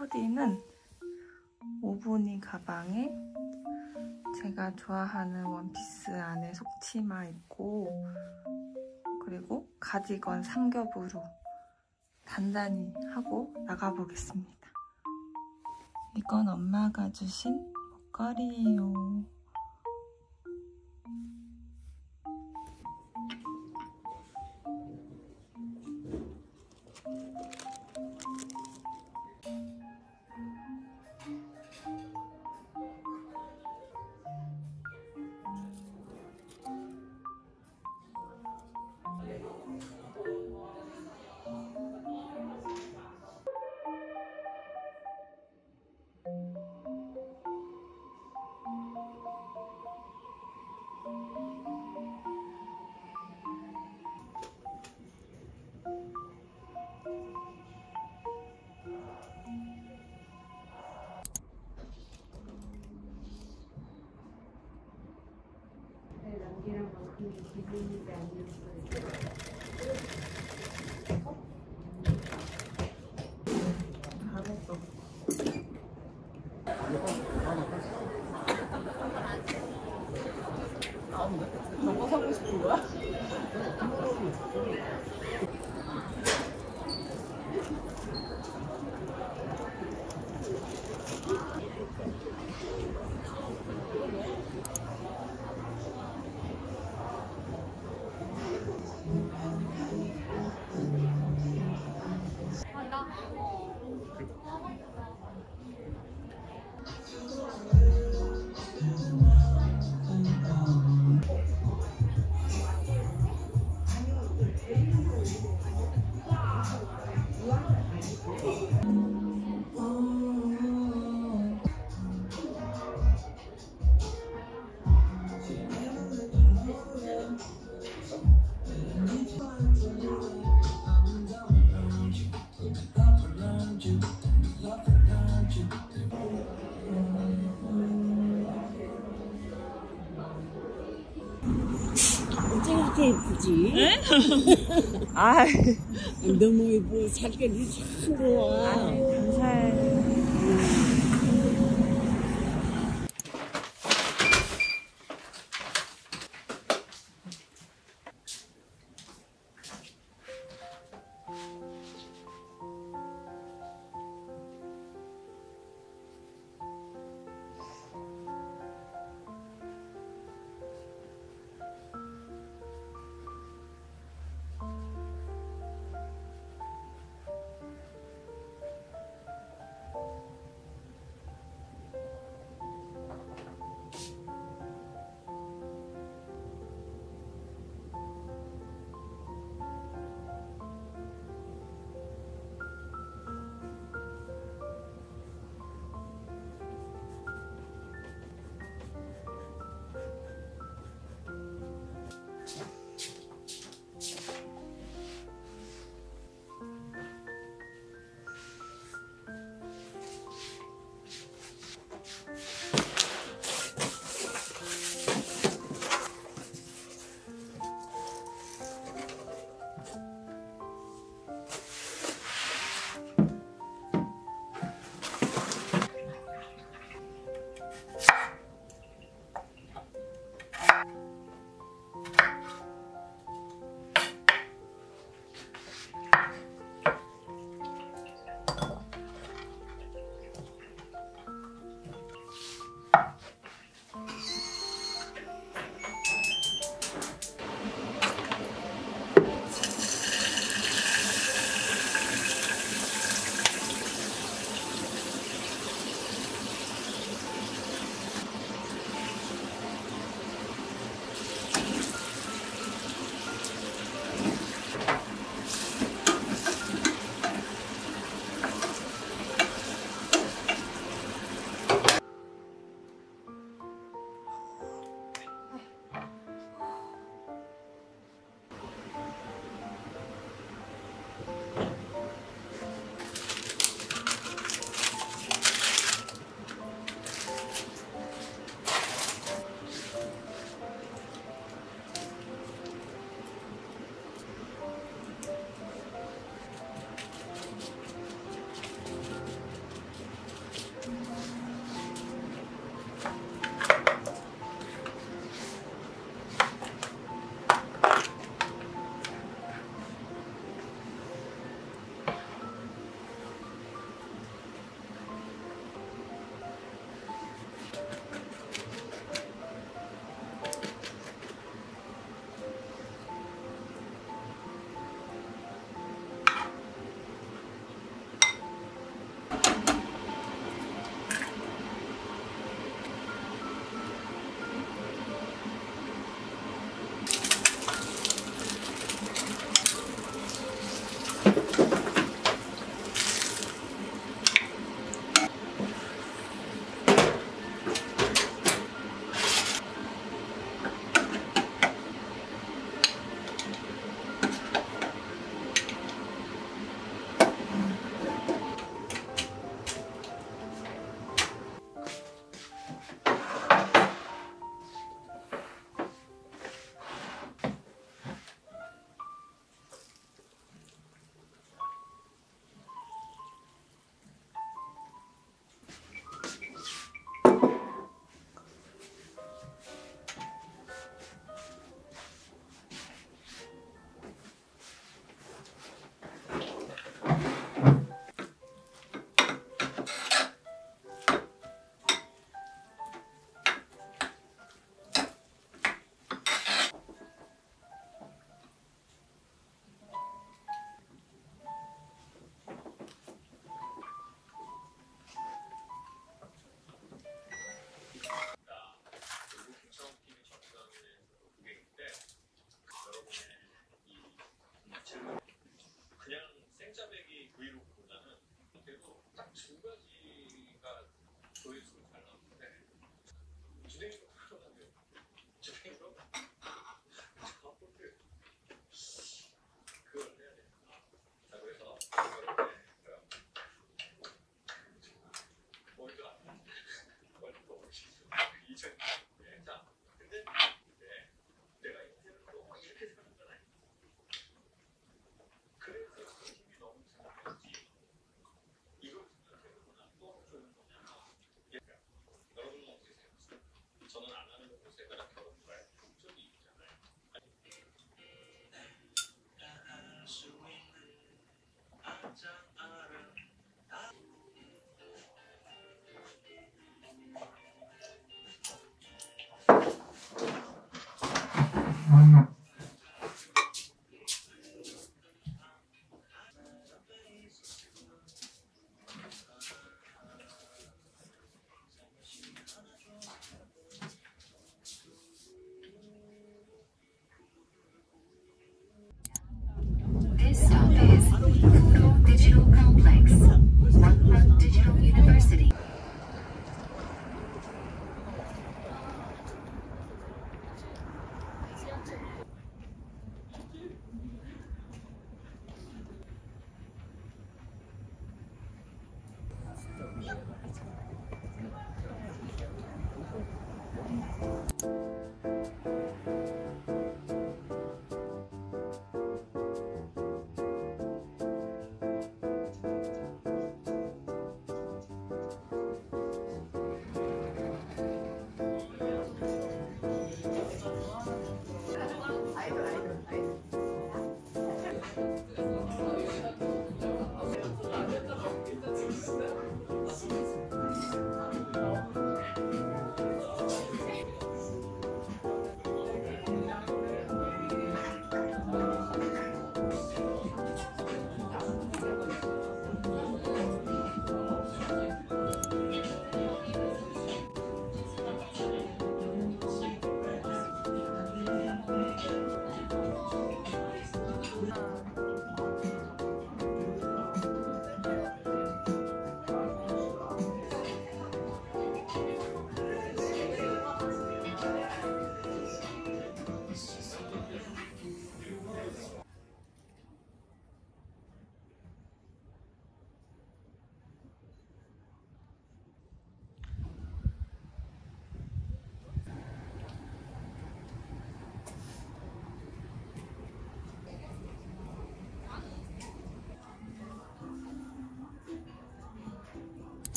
코디는 오브니 가방에 제가 좋아하는 원피스 안에 속치마 있고 그리고 가디건 삼겹으로 단단히 하고 나가보겠습니다. 이건 엄마가 주신 목걸이에요. 잘했어. 너가 사고 싶은 거야? 이렇게 예쁘지? 아, 너무 예뻐. 살결이 참 좋아. 감사해. Digital University.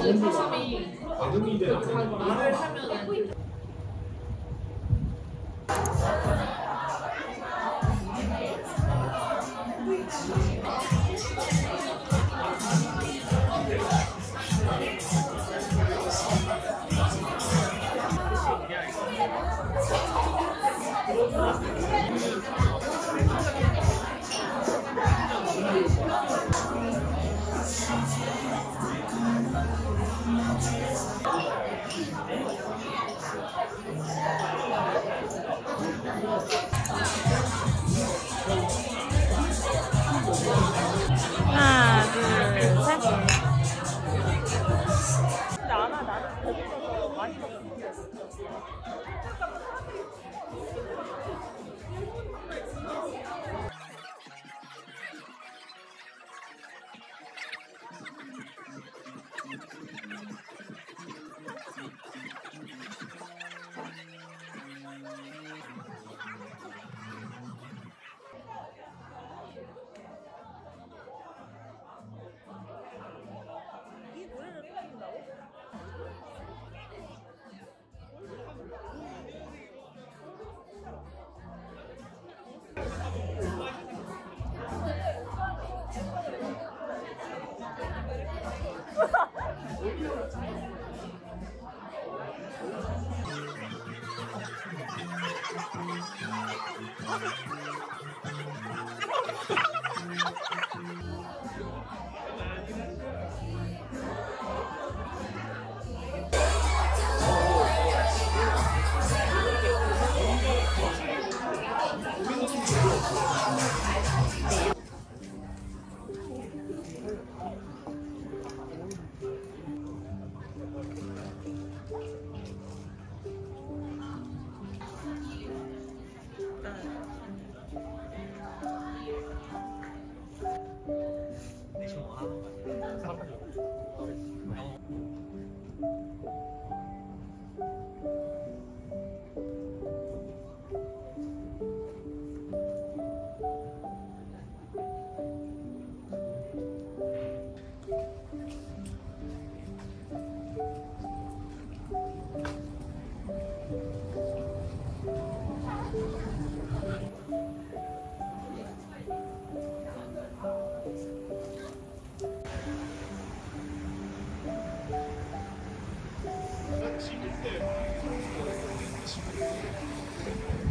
그래서 그 사람이 말을 하면 Yeah. Thank you.